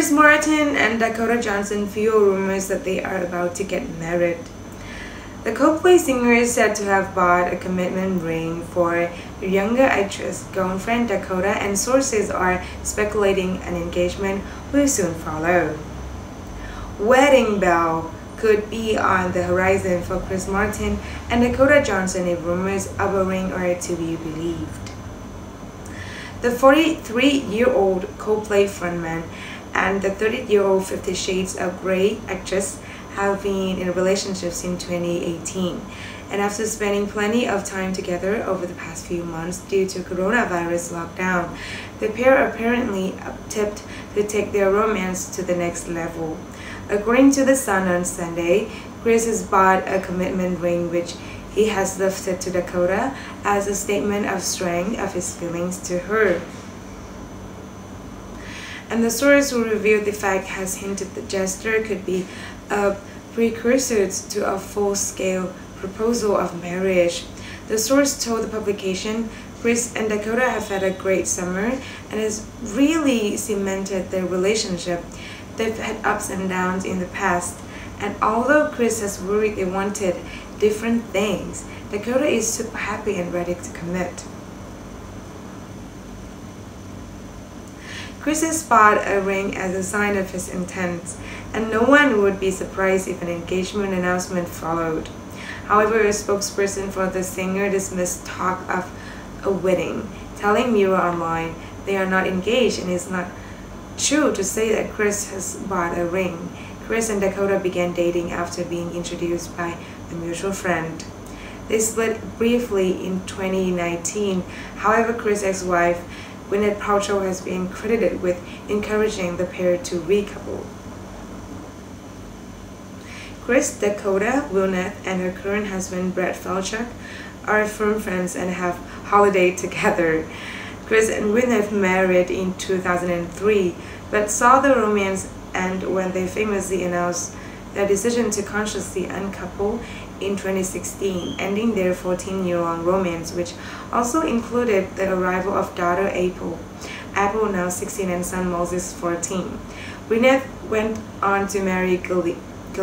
Chris Martin and Dakota Johnson fuel rumors that they are about to get married. The Coldplay singer is said to have bought a commitment ring for younger actress girlfriend Dakota and sources are speculating an engagement will soon follow. Wedding bell could be on the horizon for Chris Martin and Dakota Johnson if rumors of a ring are to be believed. The 43-year-old Coldplay frontman and the 30-year-old Fifty Shades of Grey actress have been in a relationship since 2018 and after spending plenty of time together over the past few months due to coronavirus lockdown, the pair apparently tipped to take their romance to the next level. According to The Sun on Sunday, Chris has bought a commitment ring which he has lifted to Dakota as a statement of strength of his feelings to her. And the source who revealed the fact has hinted the gesture could be a precursor to a full-scale proposal of marriage. The source told the publication, Chris and Dakota have had a great summer and has really cemented their relationship. They've had ups and downs in the past, and although Chris has worried they wanted different things, Dakota is super happy and ready to commit. Chris has bought a ring as a sign of his intent, and no one would be surprised if an engagement announcement followed. However, a spokesperson for the singer dismissed talk of a wedding, telling Mirror Online they are not engaged and it's not true to say that Chris has bought a ring. Chris and Dakota began dating after being introduced by a mutual friend. They split briefly in 2019. However, Chris' ex-wife Gwyneth Paltrow has been credited with encouraging the pair to recouple. Chris Dakota Gwyneth and her current husband Brett Falchuk are firm friends and have holidayed together. Chris and Gwyneth married in 2003 but saw the romance end when they famously announced their decision to consciously uncouple in 2016, ending their 14-year-long romance, which also included the arrival of daughter April. Apple now 16 and son Moses 14. Gwyneth went on to marry